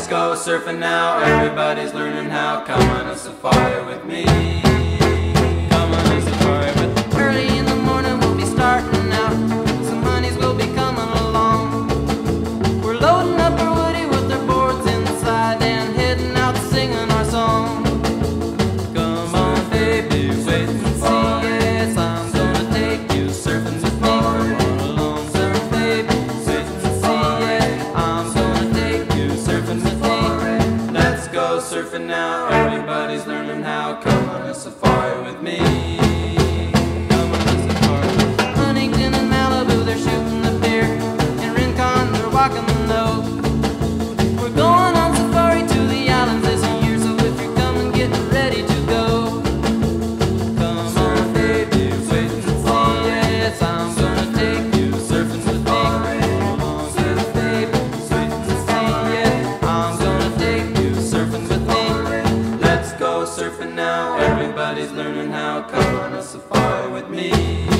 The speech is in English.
Let's go surfing now. Everybody's learning how. Come on a safari with me. Come on a safari with me. Early in the morning we'll be starting out. Some honeys will be coming along. We're loading up our woody with our boards inside and heading out singing our song. Surfing now. Everybody's learning how. Come on a safari with me. Surfing now. Everybody's learning how. Come on a safari with me.